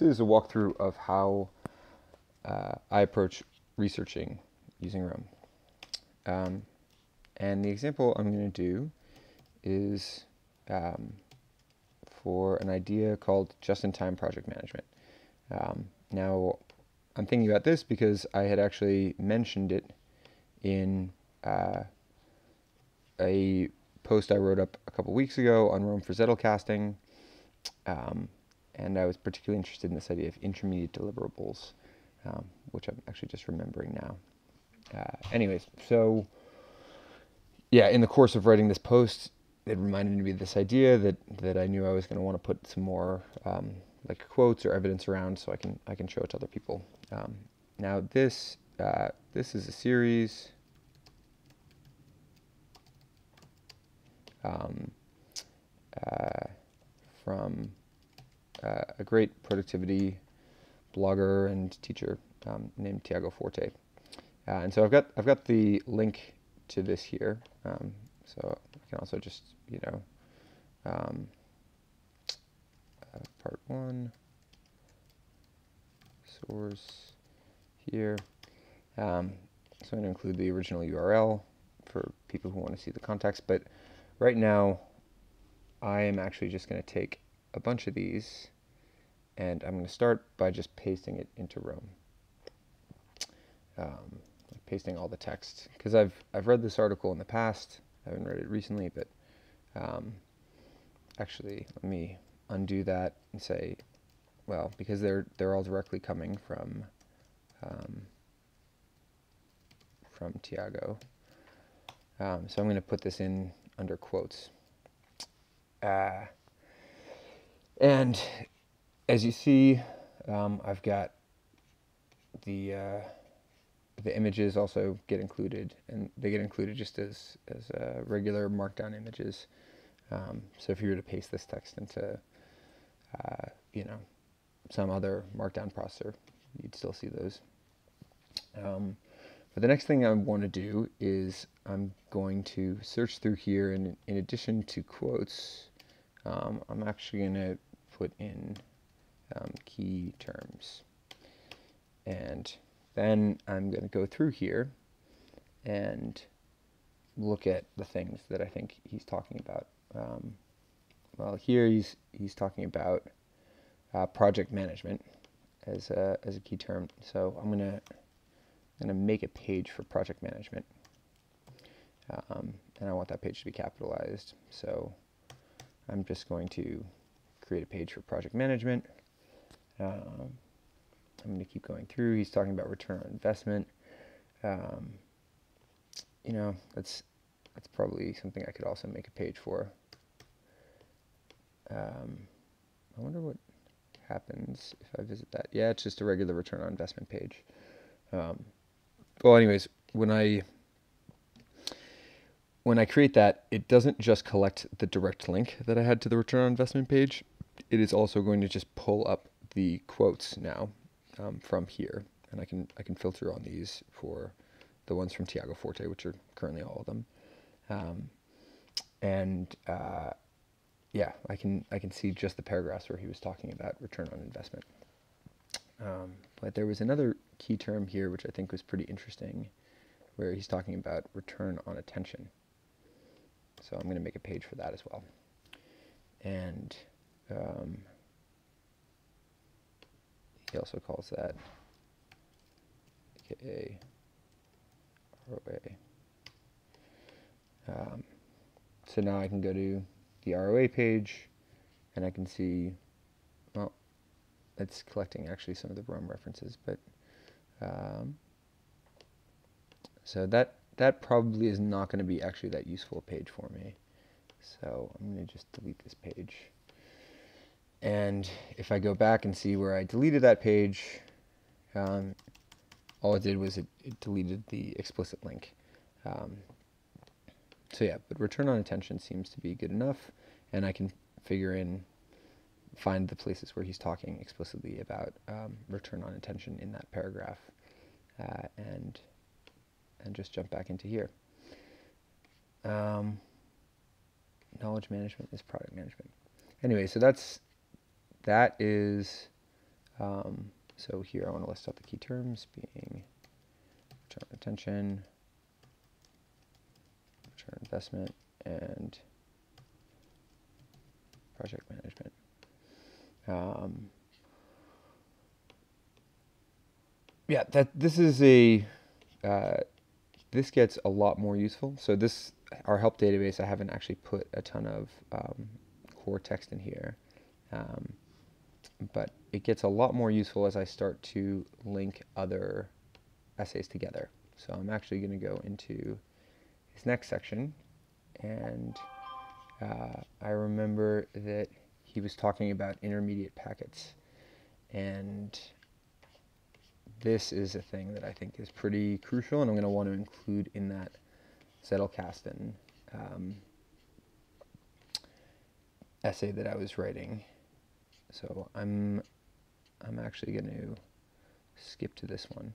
this is a walkthrough of how uh, I approach researching using Roam. Um, and the example I'm going to do is um, for an idea called just-in-time project management. Um, now, I'm thinking about this because I had actually mentioned it in uh, a post I wrote up a couple weeks ago on Roam for Zettelkasting, um, and I was particularly interested in this idea of intermediate deliverables, um, which I'm actually just remembering now. Uh, anyways, so yeah, in the course of writing this post, it reminded me of this idea that that I knew I was going to want to put some more um, like quotes or evidence around, so I can I can show it to other people. Um, now this uh, this is a series. Um, uh, from a great productivity blogger and teacher um, named Tiago Forte. Uh, and so I've got I've got the link to this here. Um, so I can also just you know um, uh, part one source here. Um, so I'm going to include the original URL for people who want to see the context. But right now, I am actually just going to take a bunch of these and I'm going to start by just pasting it into Roam. Um, pasting all the text because I've I've read this article in the past. I haven't read it recently, but um, actually, let me undo that and say, well, because they're they're all directly coming from um, from Tiago. Um, so I'm going to put this in under quotes. Uh, and as you see, um, I've got the uh, the images also get included, and they get included just as as uh, regular Markdown images. Um, so if you were to paste this text into, uh, you know, some other Markdown processor, you'd still see those. Um, but the next thing I want to do is I'm going to search through here, and in addition to quotes, um, I'm actually going to put in um, key terms. And then I'm going to go through here and look at the things that I think he's talking about. Um, well, here he's he's talking about uh, project management as a as a key term. So I'm gonna gonna make a page for project management, um, and I want that page to be capitalized. So I'm just going to create a page for project management. Um, I'm going to keep going through. He's talking about return on investment. Um, you know, that's that's probably something I could also make a page for. Um, I wonder what happens if I visit that. Yeah, it's just a regular return on investment page. Um, well, anyways, when I when I create that, it doesn't just collect the direct link that I had to the return on investment page. It is also going to just pull up the quotes now um, from here, and I can I can filter on these for the ones from Tiago Forte, which are currently all of them, um, and uh, yeah, I can I can see just the paragraphs where he was talking about return on investment. Um, but there was another key term here which I think was pretty interesting, where he's talking about return on attention. So I'm going to make a page for that as well. And um, he also calls that aka ROA. Um, so now I can go to the ROA page and I can see, well, it's collecting actually some of the Roam references, but um, so that that probably is not going to be actually that useful page for me. So I'm going to just delete this page. And if I go back and see where I deleted that page, um, all it did was it, it deleted the explicit link. Um, so yeah, but return on attention seems to be good enough, and I can figure in, find the places where he's talking explicitly about um, return on attention in that paragraph, uh, and and just jump back into here. Um, knowledge management is product management. Anyway, so that's that is Um, so here I want to list out the key terms being return on retention, return investment, and project management. Um, yeah, that this is a uh, this gets a lot more useful. So this our help database, I haven't actually put a ton of um, core text in here, um, but it gets a lot more useful as I start to link other essays together. So I'm actually going to go into his next section, and uh, I remember that he was talking about intermediate packets, and this is a thing that I think is pretty crucial, and I'm going to want to include in that Zettelkasten um, essay that I was writing. So I'm I'm actually going to skip to this one.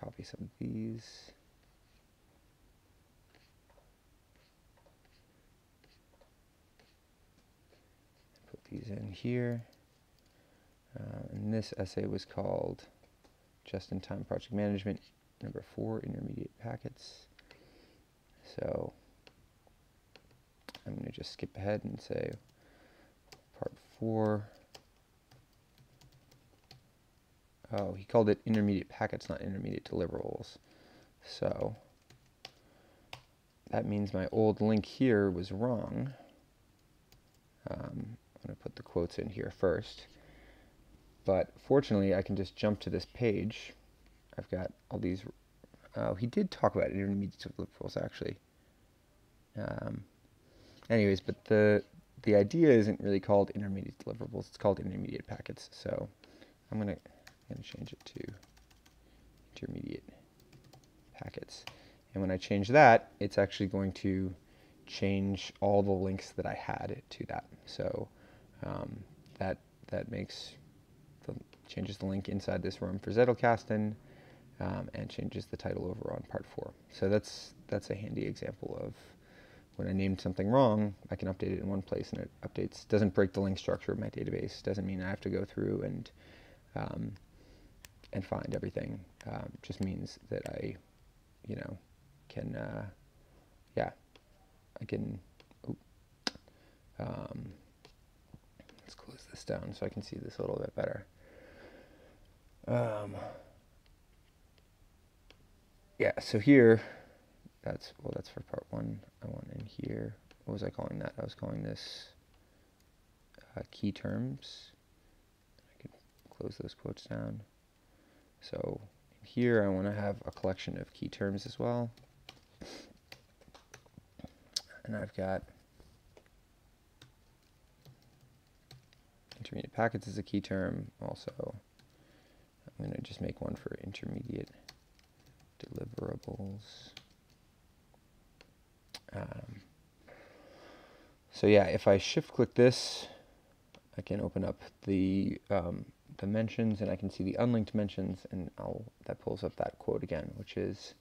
Copy some of these. Put these in here. Uh, and this essay was called Just-in-Time Project Management, number four, Intermediate Packets. So I'm going to just skip ahead and say four. Oh, he called it intermediate packets, not intermediate deliverables. So that means my old link here was wrong. Um, I'm going to put the quotes in here first. But fortunately, I can just jump to this page. I've got all these. Oh, he did talk about intermediate deliverables actually. Um, anyways, but the the idea isn't really called intermediate deliverables. It's called intermediate packets. So I'm gonna gonna change it to intermediate packets. And when I change that, it's actually going to change all the links that I had to that. So um, that that makes the, changes the link inside this Roam for Zettelkasten um, and changes the title over on part four. So that's that's a handy example of when I named something wrong, I can update it in one place and it updates, doesn't break the link structure of my database, doesn't mean I have to go through and um, and find everything. Um, just means that I, you know, can, uh, yeah, I can, um, let's close this down so I can see this a little bit better. Um, yeah, so here, that's, well, that's for part one. I want in here, what was I calling that? I was calling this uh, key terms. I can close those quotes down. So here I want to have a collection of key terms as well. And I've got intermediate packets as a key term. Also, I'm going to just make one for intermediate deliverables. Um, so yeah, if I shift click this, I can open up the um, dimensions and I can see the unlinked dimensions and I'll, that pulls up that quote again, which is,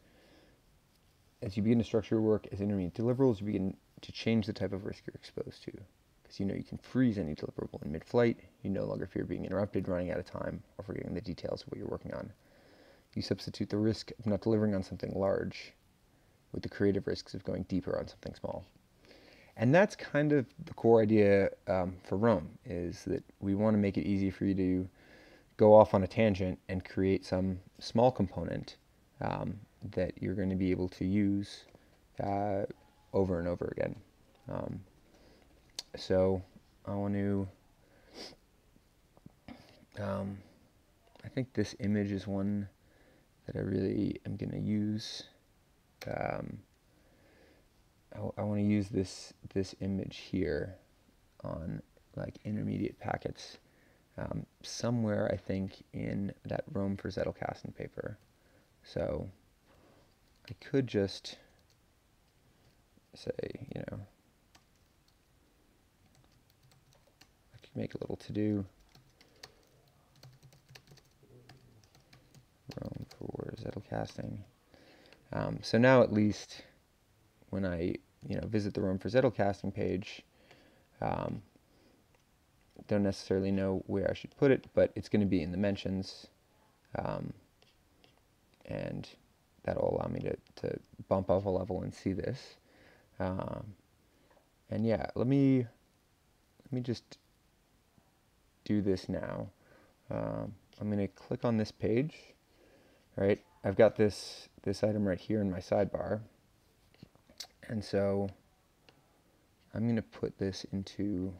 as you begin to structure your work as intermediate deliverables, you begin to change the type of risk you're exposed to. Because you know you can freeze any deliverable in mid-flight, you no longer fear being interrupted, running out of time, or forgetting the details of what you're working on. You substitute the risk of not delivering on something large with the creative risks of going deeper on something small. And that's kind of the core idea um, for Roam is that we want to make it easy for you to go off on a tangent and create some small component um, that you're going to be able to use uh, over and over again. Um, so I want to, um, I think this image is one that I really am going to use. Um, I, I want to use this this image here on like intermediate packets um, somewhere, I think, in that Roam for Zettelkasten paper. So I could just say, you know, I could make a little to-do. Roam for Zettelkasting. Um, so now at least when I, you know, visit the Roam for Zettelkasting page, um, don't necessarily know where I should put it, but it's going to be in the mentions. Um, and that'll allow me to, to bump up a level and see this. Um, and yeah, let me let me just do this now. Um, I'm going to click on this page. Right, I've got this this item right here in my sidebar, and so I'm going to put this into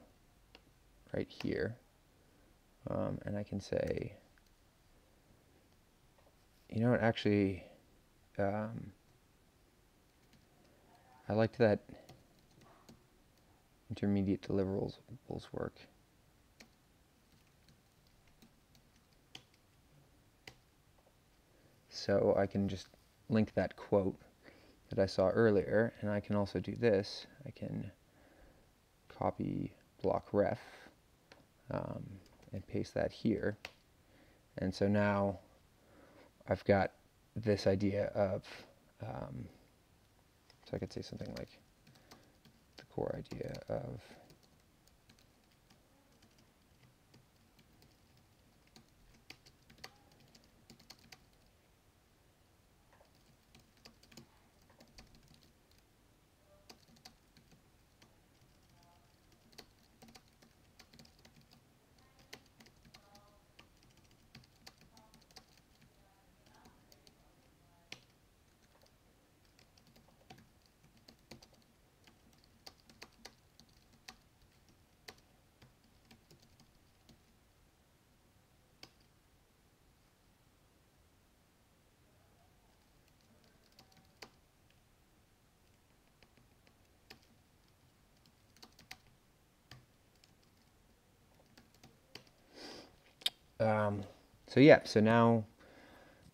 right here, um, and I can say, you know what, actually, um, I liked that intermediate deliverables work. So I can just link that quote that I saw earlier, and I can also do this. I can copy block ref um, and paste that here. And so now I've got this idea of, um, so I could say something like the core idea of Um, so yeah, so now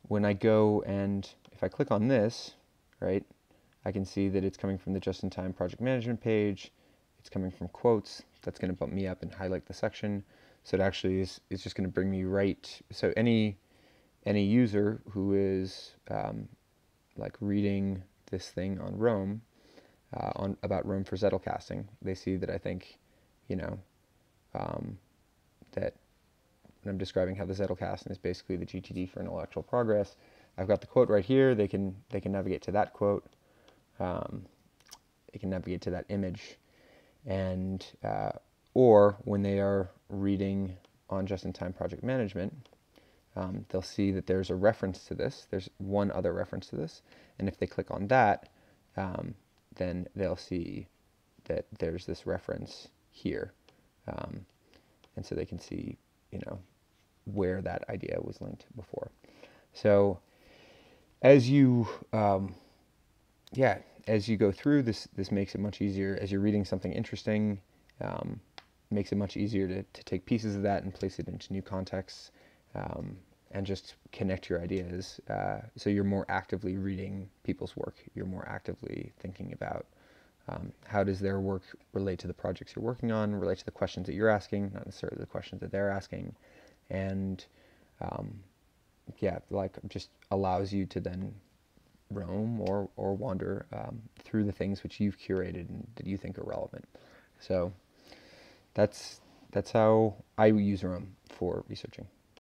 when I go and if I click on this, right, I can see that it's coming from the just-in-time project management page. It's coming from quotes. That's going to bump me up and highlight the section. So it actually is, is just going to bring me right. So any any user who is um, like reading this thing on Roam, uh, on about Roam for Zettelkasting, they see that I think, you know, um, when I'm describing how the Zettelkasten is basically the GTD for intellectual progress. I've got the quote right here. They can they can navigate to that quote. Um, they can navigate to that image, and uh, or when they are reading on just-in-time project management, um, they'll see that there's a reference to this. There's one other reference to this, and if they click on that, um, then they'll see that there's this reference here, um, and so they can see, you know, where that idea was linked before. So as you, um, yeah, as you go through this, this makes it much easier. As you're reading something interesting, um, makes it much easier to, to take pieces of that and place it into new contexts um, and just connect your ideas. Uh, so you're more actively reading people's work. You're more actively thinking about um, how does their work relate to the projects you're working on, relate to the questions that you're asking, not necessarily the questions that they're asking and um, yeah, like just allows you to then roam or or wander um, through the things which you've curated and that you think are relevant. So that's that's how I use Roam for researching.